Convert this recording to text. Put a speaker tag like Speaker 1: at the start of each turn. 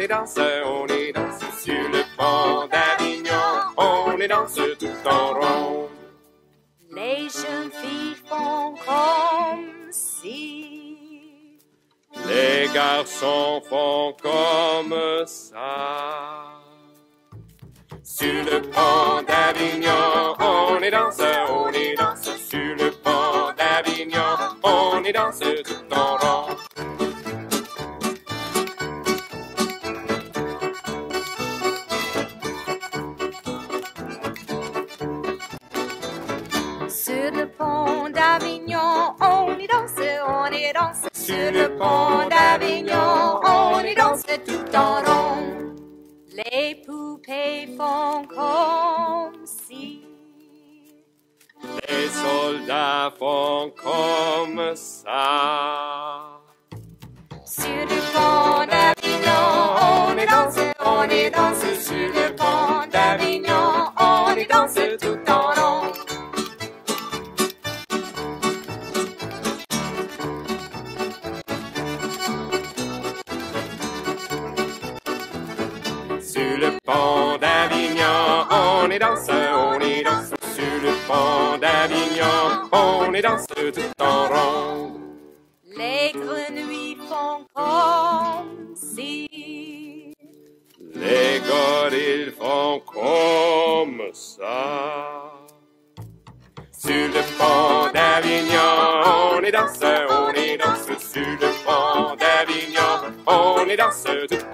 Speaker 1: est danse, on est danse. Sur le pont d'Avignon, on est danse tout en rond.
Speaker 2: Les jeunes filles font comme si.
Speaker 1: Les garçons font comme ça. Sur le pont d'Avignon, on est danse, on est danse. Sur le pont d'Avignon, on est danse tout
Speaker 2: Sur le pont d'Avignon, on y danse, on y danse. Sur le pont d'Avignon, on y danse tout en rond. Les poupées font comme si.
Speaker 1: Les soldats font comme ça.
Speaker 2: Sur le pont d'Avignon, on y danse, on y danse.
Speaker 1: Sur le pont d'Avignon, on est danse, on est danse. Sur le pont d'Avignon, on est danse tout en rond.
Speaker 2: Les grenouilles font comme si.
Speaker 1: Les gorilles font comme ça. Sur le pont d'Avignon, on est danse, on est danse. Sur le pont d'Avignon, on est danse tout